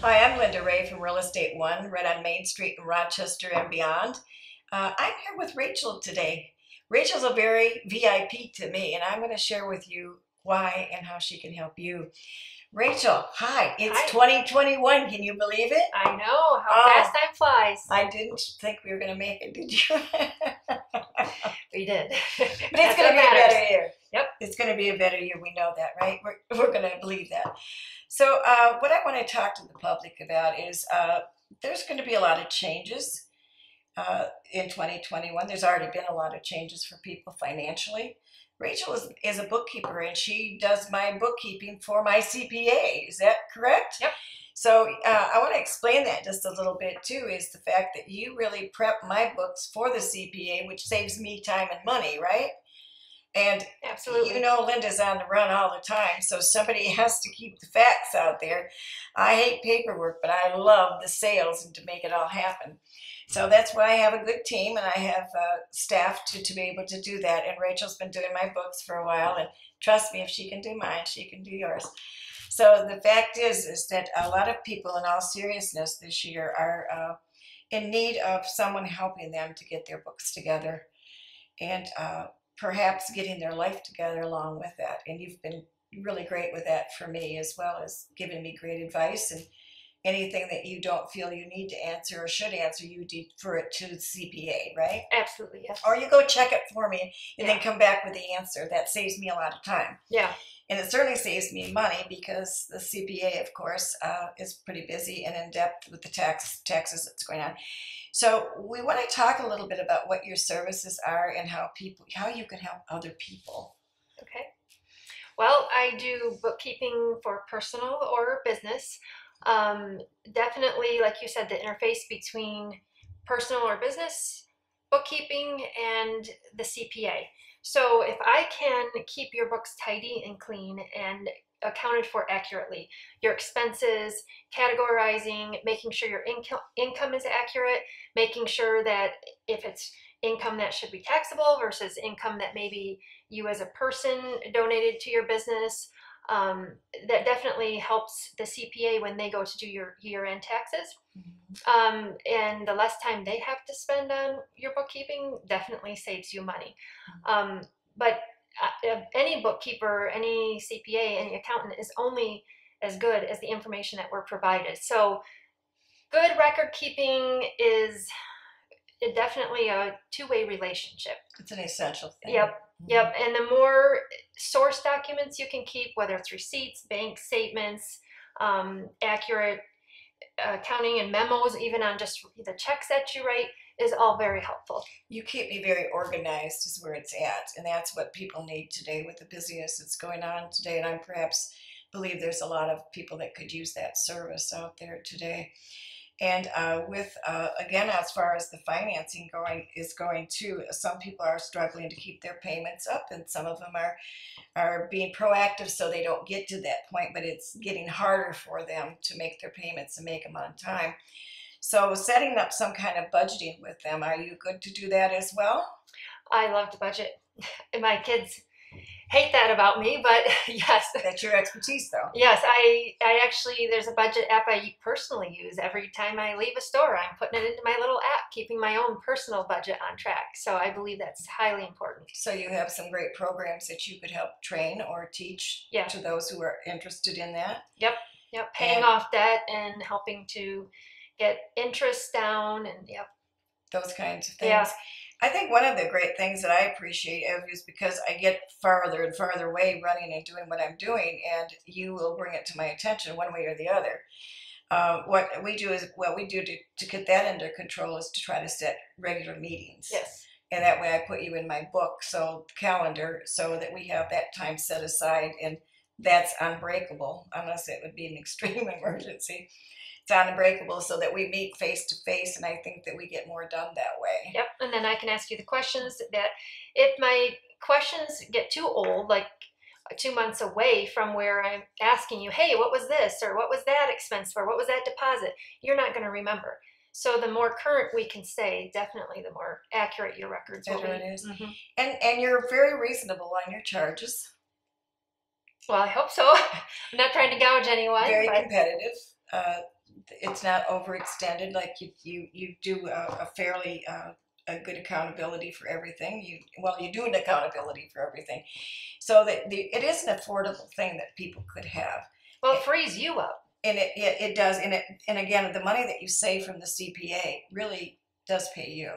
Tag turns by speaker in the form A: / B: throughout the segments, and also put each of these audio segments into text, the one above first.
A: Hi, I'm Linda Rea from Real Estate One, right on Main Street in Rochester and beyond. Uh, I'm here with Rachel today. Rachel's a very VIP to me, and I'm going to share with you why and how she can help you. Rachel, hi, it's
B: Hi.
A: 2021. Can you believe it?
B: I know how
A: Oh.
B: fast time flies.
A: I didn't think we were going to make it, did you?
B: we did.
A: But it's going to be a better year.
B: Yep.
A: It's going to be a better year. We know that, right? We're, we're going to believe that. So, uh, what I want to talk to the public about is uh, there's going to be a lot of changes uh, in 2021. There's already been a lot of changes for people financially. Rachel is, is a bookkeeper and she does my bookkeeping for my CPA. Is that correct?
B: Yep.
A: So uh, I want to explain that just a little bit too. Is the fact that you really prep my books for the CPA, which saves me time and money, right? And
B: Absolutely.
A: you know, Linda's on the run all the time, so somebody has to keep the facts out there. I hate paperwork, but I love the sales and to make it all happen. So that's why I have a good team and I have uh, staff to, to be able to do that. And Rachel's been doing my books for a while, and trust me, if she can do mine, she can do yours. So the fact is, is that a lot of people, in all seriousness, this year are uh, in need of someone helping them to get their books together, and uh, perhaps getting their life together along with that. And you've been really great with that for me, as well as giving me great advice and anything that you don't feel you need to answer or should answer, you defer it to the CPA, right?
B: Absolutely, yes.
A: Or you go check it for me and then come back with the answer. That saves me a lot of time.
B: Yeah.
A: And it certainly saves me money because the CPA, of course, uh, is pretty busy and in depth with the tax taxes that's going on. So we want to talk a little bit about what your services are and how people how you can help other people.
B: Okay. Well, I do bookkeeping for personal or business. Um, definitely, like you said, the interface between personal or business bookkeeping and the CPA. So if I can keep your books tidy and clean and accounted for accurately, your expenses, categorizing, making sure your income income is accurate, making sure that if it's income that should be taxable versus income that maybe you as a person donated to your business. Um, that definitely helps the CPA when they go to do your year-end taxes. Um, and the less time they have to spend on your bookkeeping definitely saves you money. Um, but Uh, uh, any bookkeeper, any CPA, any accountant is only as good as the information that we're provided. So, good record keeping is definitely a two-way relationship.
A: It's an essential thing.
B: Yep. Mm-hmm. Yep, and the more source documents you can keep, whether it's receipts, bank statements, um, accurate uh, accounting and memos, even on just the checks that you write, is all very helpful.
A: You keep me very organized, is where it's at, and that's what people need today with the busyness that's going on today. And I perhaps believe there's a lot of people that could use that service out there today. And uh, with uh, again, as far as the financing going is going too, some people are struggling to keep their payments up, and some of them are are being proactive so they don't get to that point. But it's getting harder for them to make their payments and make them on time. So setting up some kind of budgeting with them, are you good to do that as well?
B: I love to budget. And my kids hate that about me, but yes.
A: That's your expertise, though.
B: Yes, I I actually there's a budget app I personally use every time I leave a store. I'm putting it into my little app, keeping my own personal budget on track. So I believe that's highly important.
A: So you have some great programs that you could help train or teach
B: Yeah.
A: to those who are interested in that.
B: Yep, yep. paying
A: And-
B: off debt and helping to get interest down and yeah
A: those kinds of things.
B: Yeah.
A: I think one of the great things that I appreciate is because I get farther and farther away running and doing what I'm doing, and you will bring it to my attention one way or the other. Uh, what we do is what we do to, to get that under control is to try to set regular meetings.
B: Yes.
A: and that way I put you in my book, so calendar, so that we have that time set aside, and that's unbreakable unless it would be an extreme emergency. It's unbreakable, so that we meet face to face, and I think that we get more done that way.
B: Yep. And then I can ask you the questions that if my questions get too old, like two months away from where I'm asking you, hey, what was this? Or what was that expense for? What was that deposit? You're not going to remember. So the more current we can say, definitely the more accurate your records will be.
A: Better it is.
B: Mhm.
A: And and you're very reasonable on your charges.
B: Well, I hope so. I'm not trying to gouge anyone.
A: very
B: but
A: competitive. Uh, it's not overextended, like you, you, you do a, a fairly, uh, a good accountability for everything. You, well, you do an accountability for everything. So that the, it is an affordable thing that people could have.
B: Well, it frees you up.
A: And it, it, it does, and it, and again, the money that you save from the CPA really does pay you.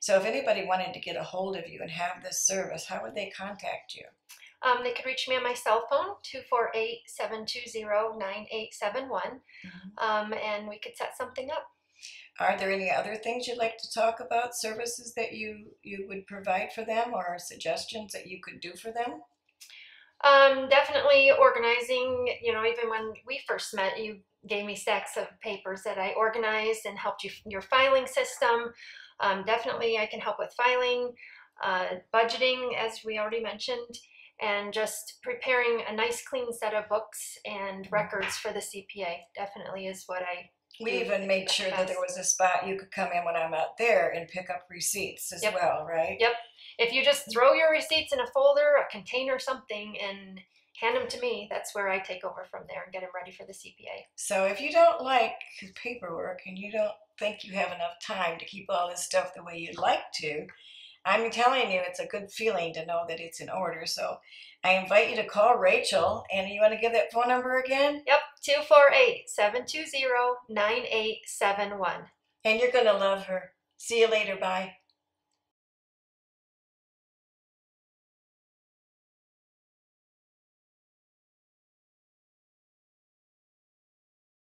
A: So if anybody wanted to get a hold of you and have this service, how would they contact you?
B: Um, they could reach me on my cell phone, 248 720 9871, um, and we could set something up.
A: Are there any other things you'd like to talk about, services that you, you would provide for them or suggestions that you could do for them?
B: Um, definitely organizing, you know, even when we first met, you gave me stacks of papers that I organized and helped you your filing system. Um, definitely, I can help with filing, uh, budgeting, as we already mentioned, and just preparing a nice, clean set of books and mm. records for the CPA. Definitely is what I.
A: We even made sure that there was a spot you could come in when I'm out there and pick up receipts as
B: Yep.
A: well, right?
B: Yep. If you just throw your receipts in a folder, a container, something, and hand them to me, that's where I take over from there and get them ready for the CPA.
A: So if you don't like paperwork and you don't think you have enough time to keep all this stuff the way you'd like to, I'm telling you, it's a good feeling to know that it's in order. So I invite you to call Rachel, and you want to give that phone number again?
B: Yep, 248 720 9871.
A: And you're going to love her. See you later. Bye.